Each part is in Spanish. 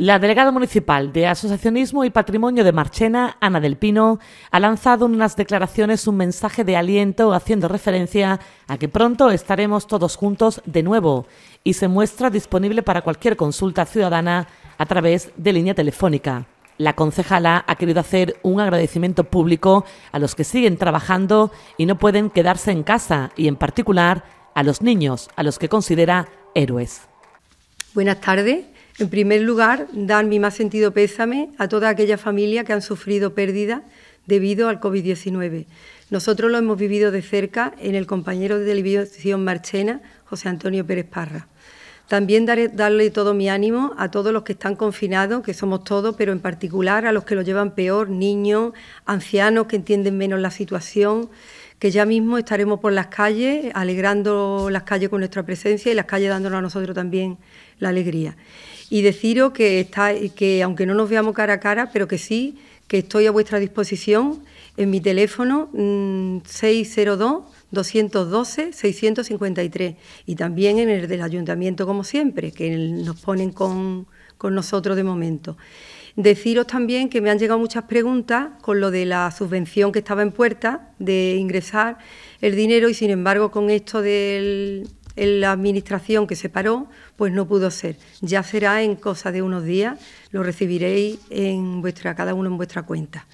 La delegada municipal de Asociacionismo y Patrimonio de Marchena, Ana del Pino, ha lanzado en unas declaraciones un mensaje de aliento haciendo referencia a que pronto estaremos todos juntos de nuevo y se muestra disponible para cualquier consulta ciudadana a través de línea telefónica. La concejala ha querido hacer un agradecimiento público a los que siguen trabajando y no pueden quedarse en casa y en particular a los niños, a los que considera héroes. Buenas tardes. En primer lugar, dar mi más sentido pésame a toda aquella familia que han sufrido pérdida debido al COVID-19. Nosotros lo hemos vivido de cerca en el compañero de televisión Marchena, José Antonio Pérez Parra. También darle todo mi ánimo a todos los que están confinados, que somos todos, pero en particular a los que lo llevan peor, niños, ancianos que entienden menos la situación, que ya mismo estaremos por las calles, alegrando las calles con nuestra presencia y las calles dándonos a nosotros también la alegría y deciros que, está, que aunque no nos veamos cara a cara, pero que sí, que estoy a vuestra disposición en mi teléfono 602 212 653 y también en el del ayuntamiento como siempre, que nos ponen con, con nosotros de momento. Deciros también que me han llegado muchas preguntas con lo de la subvención que estaba en puerta de ingresar el dinero y sin embargo con esto del la administración que se paró, pues no pudo ser. Ya será en cosa de unos días, lo recibiréis en vuestra, cada uno en vuestra cuenta.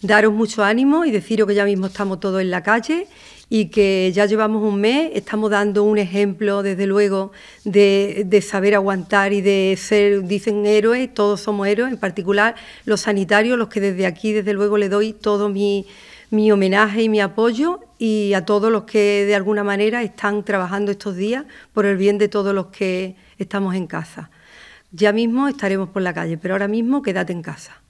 Daros mucho ánimo y deciros que ya mismo estamos todos en la calle y que ya llevamos un mes, estamos dando un ejemplo, desde luego, de, de, saber aguantar y de ser, dicen héroes, todos somos héroes, en particular los sanitarios, los que desde aquí, desde luego, le doy todo mi mi homenaje y mi apoyo y a todos los que de alguna manera están trabajando estos días por el bien de todos los que estamos en casa. Ya mismo estaremos por la calle, pero ahora mismo quédate en casa.